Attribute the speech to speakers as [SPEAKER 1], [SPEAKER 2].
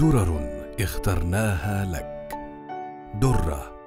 [SPEAKER 1] درر اخترناها لك. درة